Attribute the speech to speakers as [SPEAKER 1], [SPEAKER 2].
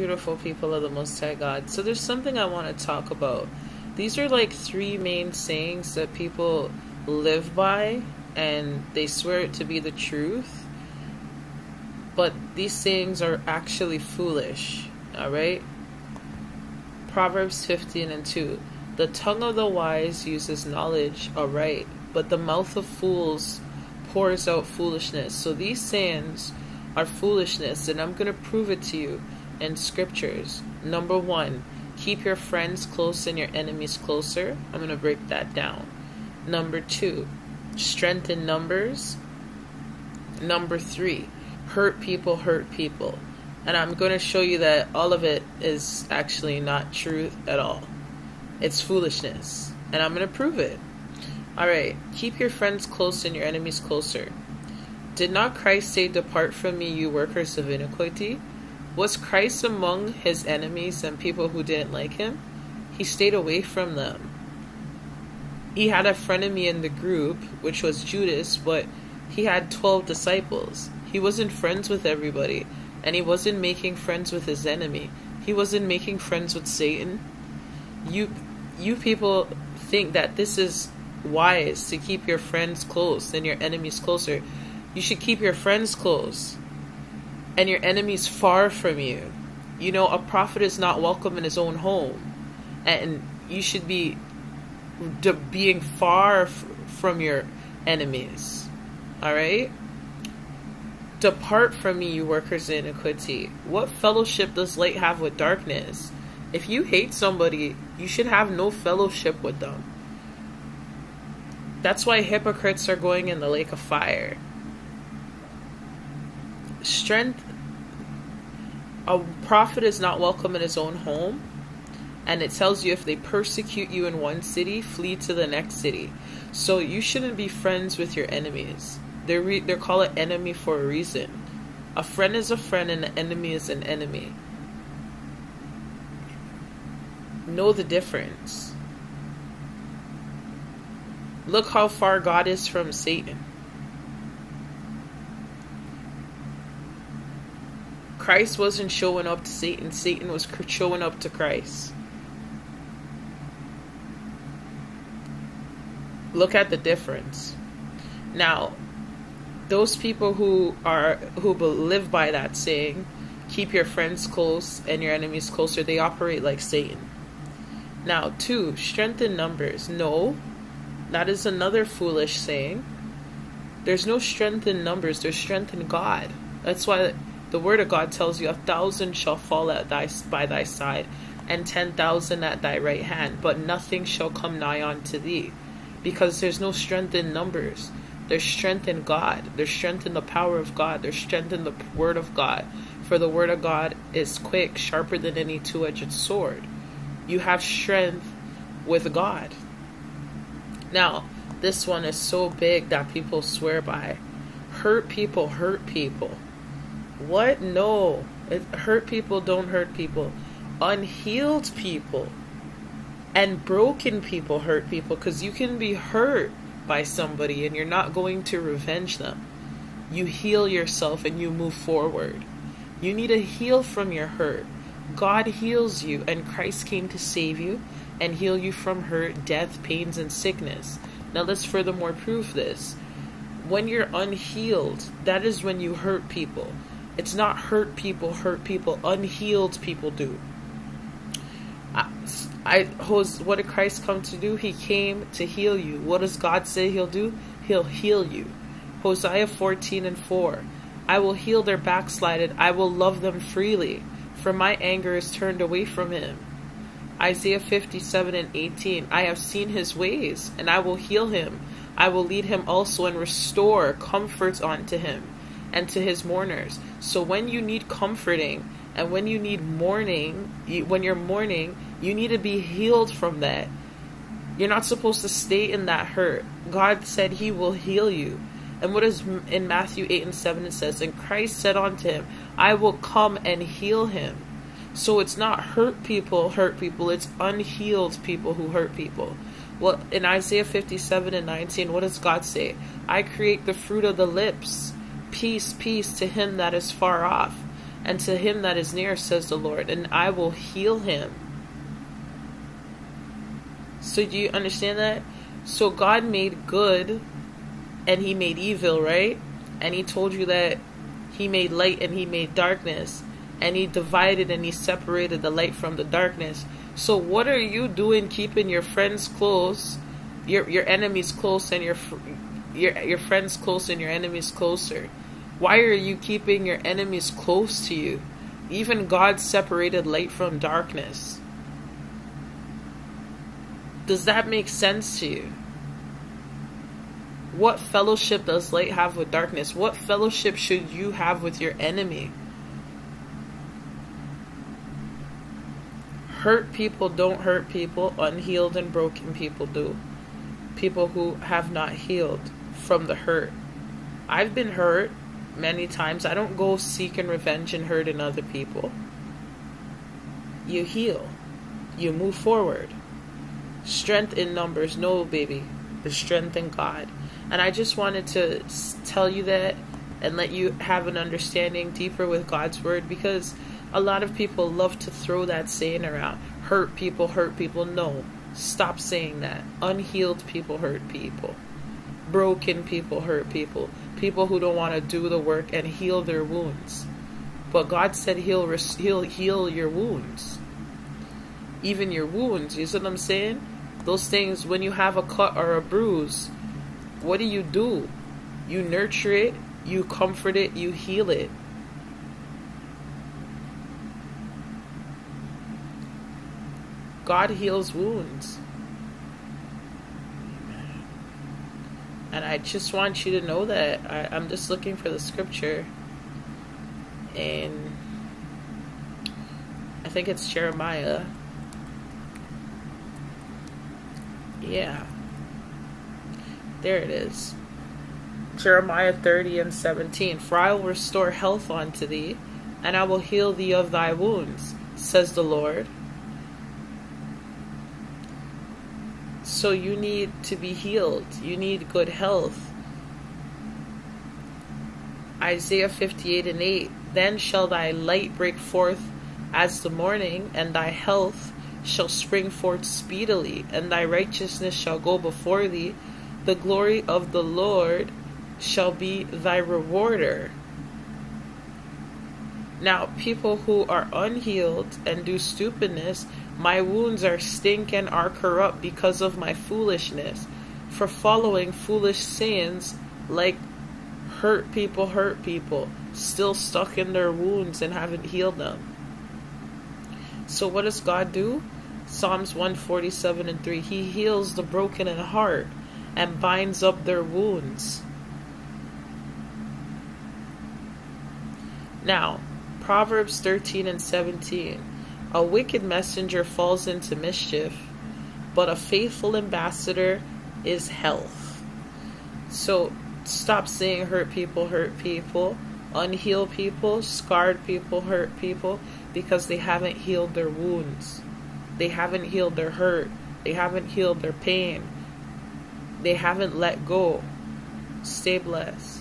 [SPEAKER 1] beautiful people of the Most High God. So there's something I want to talk about. These are like three main sayings that people live by and they swear it to be the truth. But these sayings are actually foolish. Alright? Proverbs 15 and 2. The tongue of the wise uses knowledge aright, but the mouth of fools pours out foolishness. So these sayings are foolishness, and I'm going to prove it to you in scriptures. Number one, keep your friends close and your enemies closer. I'm going to break that down. Number two, strengthen numbers. Number three, hurt people hurt people. And I'm going to show you that all of it is actually not truth at all. It's foolishness. And I'm going to prove it. Alright, keep your friends close and your enemies closer. Did not Christ say, Depart from me, you workers of iniquity? Was Christ among his enemies and people who didn't like him? He stayed away from them. He had a frenemy in the group, which was Judas, but he had 12 disciples. He wasn't friends with everybody, and he wasn't making friends with his enemy. He wasn't making friends with Satan. You you people think that this is wise to keep your friends close and your enemies closer. You should keep your friends close and your enemies far from you. You know, a prophet is not welcome in his own home, and you should be being far from your enemies. All right? Depart from me, you workers of iniquity. What fellowship does light have with darkness? If you hate somebody, you should have no fellowship with them. That's why hypocrites are going in the lake of fire. Strength. A prophet is not welcome in his own home. And it tells you if they persecute you in one city, flee to the next city. So you shouldn't be friends with your enemies. They're, re- they're called an enemy for a reason. A friend is a friend and an enemy is an enemy. Know the difference. Look how far God is from Satan. Christ wasn't showing up to Satan, Satan was showing up to Christ. Look at the difference. Now, those people who are who live by that saying, keep your friends close and your enemies closer, they operate like Satan. Now, two, strengthen numbers. No, that is another foolish saying. There's no strength in numbers, there's strength in God. That's why the word of God tells you a thousand shall fall at thy by thy side, and ten thousand at thy right hand, but nothing shall come nigh unto thee. Because there's no strength in numbers. There's strength in God. There's strength in the power of God. There's strength in the word of God. For the word of God is quick, sharper than any two edged sword. You have strength with God. Now, this one is so big that people swear by. Hurt people hurt people. What? No. It, hurt people don't hurt people. Unhealed people and broken people hurt people because you can be hurt by somebody and you're not going to revenge them. You heal yourself and you move forward. You need to heal from your hurt. God heals you, and Christ came to save you and heal you from hurt, death, pains, and sickness. Now, let's furthermore prove this. When you're unhealed, that is when you hurt people. It's not hurt people hurt people, unhealed people do. I, I what did Christ come to do? He came to heal you. What does God say he'll do? He'll heal you. Hosea 14 and 4. I will heal their backslided. I will love them freely, for my anger is turned away from him. Isaiah 57 and 18. I have seen his ways, and I will heal him. I will lead him also and restore comforts unto him and to his mourners. So when you need comforting and when you need mourning, when you're mourning, you need to be healed from that. You're not supposed to stay in that hurt. God said he will heal you. And what is in Matthew 8 and 7 it says, And Christ said unto him, I will come and heal him. So it's not hurt people hurt people, it's unhealed people who hurt people. Well, in Isaiah 57 and 19, what does God say? I create the fruit of the lips. Peace, peace to him that is far off. and to him that is near, says the Lord, and I will heal him. So, do you understand that? So, God made good and he made evil, right? And he told you that he made light and he made darkness. And he divided and he separated the light from the darkness. So, what are you doing keeping your friends close, your, your enemies close, and your, your, your friends close and your enemies closer? Why are you keeping your enemies close to you? Even God separated light from darkness. Does that make sense to you? What fellowship does light have with darkness? What fellowship should you have with your enemy? Hurt people don't hurt people, unhealed and broken people do. People who have not healed from the hurt. I've been hurt many times. I don't go seeking revenge and hurting other people. You heal, you move forward. Strength in numbers, no, baby. The strength in God. And I just wanted to tell you that and let you have an understanding deeper with God's word because a lot of people love to throw that saying around hurt people, hurt people. No, stop saying that. Unhealed people hurt people, broken people hurt people people who don't want to do the work and heal their wounds. But God said he'll, he'll heal your wounds. Even your wounds. You see what I'm saying? Those things, when you have a cut or a bruise, what do you do? You nurture it, you comfort it, you heal it. God heals wounds. And I just want you to know that. I, I'm just looking for the scripture. And I think it's Jeremiah. Yeah. There it is. Jeremiah 30 and 17. For I will restore health unto thee, and I will heal thee of thy wounds, says the Lord. So you need to be healed. You need good health. Isaiah 58 and 8 Then shall thy light break forth as the morning, and thy health shall spring forth speedily, and thy righteousness shall go before thee. The glory of the Lord shall be thy rewarder. Now, people who are unhealed and do stupidness my wounds are stink and are corrupt because of my foolishness, for following foolish sins like hurt people hurt people, still stuck in their wounds and haven't healed them. So, what does God do? Psalms 147 and 3 He heals the broken in heart and binds up their wounds. Now, Proverbs 13 and 17 a wicked messenger falls into mischief, but a faithful ambassador is health. So stop saying hurt people hurt people, unhealed people, scarred people hurt people because they haven't healed their wounds. They haven't healed their hurt. They haven't healed their pain. They haven't let go. Stay blessed.